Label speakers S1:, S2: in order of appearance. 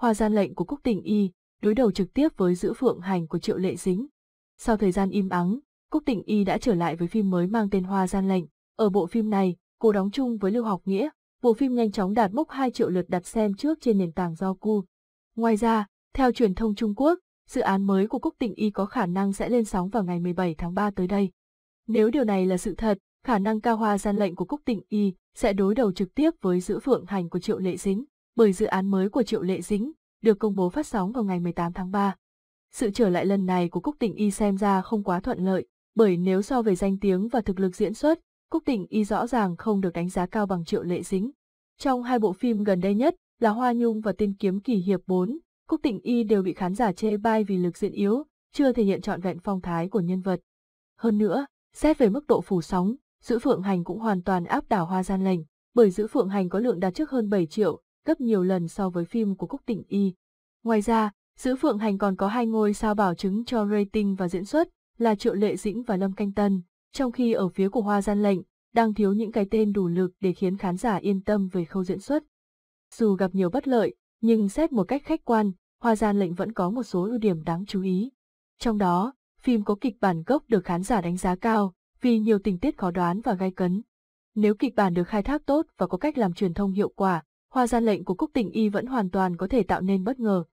S1: Hoa gian lệnh của Cúc Tình Y, đối đầu trực tiếp với Giữ Phượng Hành của Triệu Lệ Dính. Sau thời gian im ắng, Cúc Tình Y đã trở lại với phim mới mang tên Hoa gian lệnh. Ở bộ phim này, cô đóng chung với Lưu Học Nghĩa. Bộ phim nhanh chóng đạt mốc 2 triệu lượt đặt xem trước trên nền tảng do cu. Ngoài ra, theo truyền thông Trung Quốc, dự án mới của Cúc Tình Y có khả năng sẽ lên sóng vào ngày 17 tháng 3 tới đây. Nếu điều này là sự thật, khả năng cao hoa gian lệnh của Cúc Tình Y sẽ đối đầu trực tiếp với giữ phượng hành của Triệu Lệ Dính, bởi dự án mới của Triệu Lệ Dính được công bố phát sóng vào ngày 18 tháng 3. Sự trở lại lần này của Cúc tịnh Y xem ra không quá thuận lợi, bởi nếu so về danh tiếng và thực lực diễn xuất, Cúc tịnh Y rõ ràng không được đánh giá cao bằng Triệu Lệ Dính. Trong hai bộ phim gần đây nhất là Hoa Nhung và Tiên Kiếm Kỳ Hiệp 4, Cúc tịnh Y đều bị khán giả chê bai vì lực diễn yếu, chưa thể hiện trọn vẹn phong thái của nhân vật. Hơn nữa, xét về mức độ phủ sóng, Giữ Phượng Hành cũng hoàn toàn áp đảo Hoa Gian Lệnh, bởi Giữ Phượng Hành có lượng đạt trước hơn 7 triệu, gấp nhiều lần so với phim của Cúc Tịnh Y. Ngoài ra, Giữ Phượng Hành còn có hai ngôi sao bảo chứng cho rating và diễn xuất, là Triệu Lệ Dĩnh và Lâm Canh Tân, trong khi ở phía của Hoa Gian Lệnh, đang thiếu những cái tên đủ lực để khiến khán giả yên tâm về khâu diễn xuất. Dù gặp nhiều bất lợi, nhưng xét một cách khách quan, Hoa Gian Lệnh vẫn có một số ưu điểm đáng chú ý. Trong đó, phim có kịch bản gốc được khán giả đánh giá cao, vì nhiều tình tiết khó đoán và gai cấn. Nếu kịch bản được khai thác tốt và có cách làm truyền thông hiệu quả, Hoa Gian Lệnh của Cúc Tình Y vẫn hoàn toàn có thể tạo nên bất ngờ,